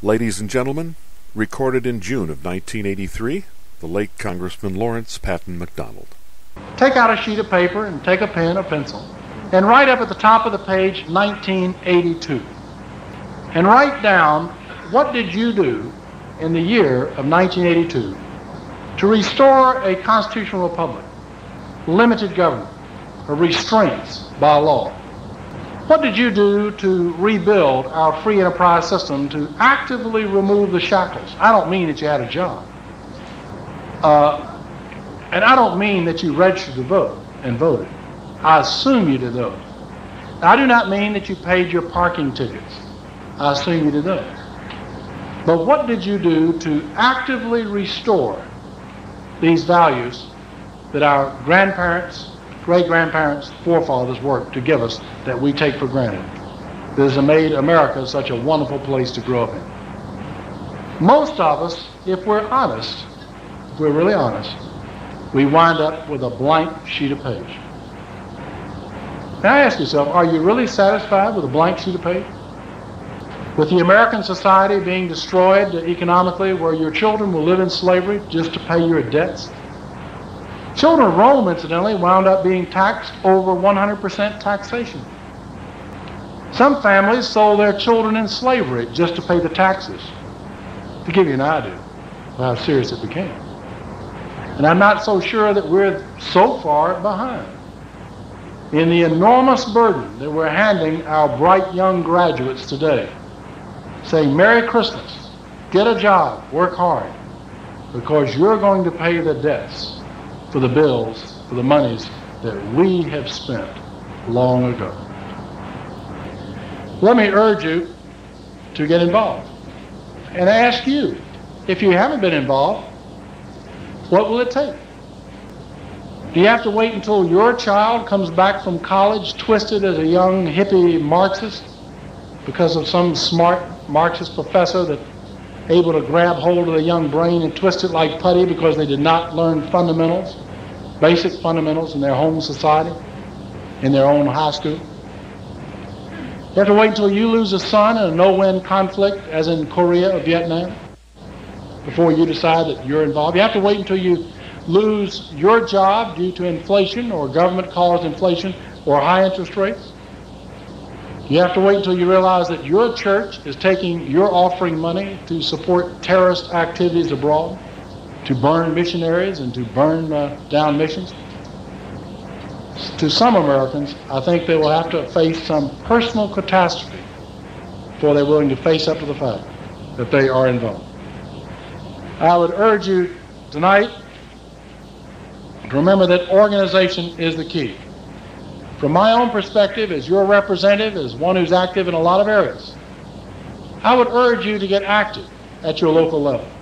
Ladies and gentlemen, recorded in June of 1983, the late Congressman Lawrence Patton McDonald. Take out a sheet of paper and take a pen or pencil and write up at the top of the page 1982. And write down what did you do in the year of 1982 to restore a constitutional republic, limited government, or restraints by law. What did you do to rebuild our free enterprise system to actively remove the shackles? I don't mean that you had a job. Uh, and I don't mean that you registered to vote and voted. I assume you did those. I do not mean that you paid your parking tickets. I assume you did those. But what did you do to actively restore these values that our grandparents, great grandparents, forefathers worked to give us that we take for granted? That has made America such a wonderful place to grow up in. Most of us, if we're honest, if we're really honest, we wind up with a blank sheet of page. Now ask yourself, are you really satisfied with a blank sheet of paper? With the American society being destroyed economically, where your children will live in slavery just to pay your debts? Children of Rome, incidentally, wound up being taxed over 100% taxation. Some families sold their children in slavery just to pay the taxes, to give you an idea of how serious it became. And I'm not so sure that we're so far behind in the enormous burden that we're handing our bright young graduates today, saying, Merry Christmas, get a job, work hard, because you're going to pay the debts for the bills, for the monies that we have spent long ago. Let me urge you to get involved and ask you, if you haven't been involved, what will it take? Do you have to wait until your child comes back from college twisted as a young hippie Marxist because of some smart Marxist professor that able to grab hold of the young brain and twist it like putty because they did not learn fundamentals, basic fundamentals in their home society, in their own high school? You have to wait until you lose a son in a no-win conflict, as in Korea or Vietnam, before you decide that you're involved. You have to wait until you lose your job due to inflation or government caused inflation or high interest rates. You have to wait until you realize that your church is taking your offering money to support terrorist activities abroad, to burn missionaries and to burn uh, down missions. To some Americans, I think they will have to face some personal catastrophe before they're willing to face up to the fact that they are involved. I would urge you tonight to Remember that organization is the key. From my own perspective, as your representative, as one who's active in a lot of areas, I would urge you to get active at your local level.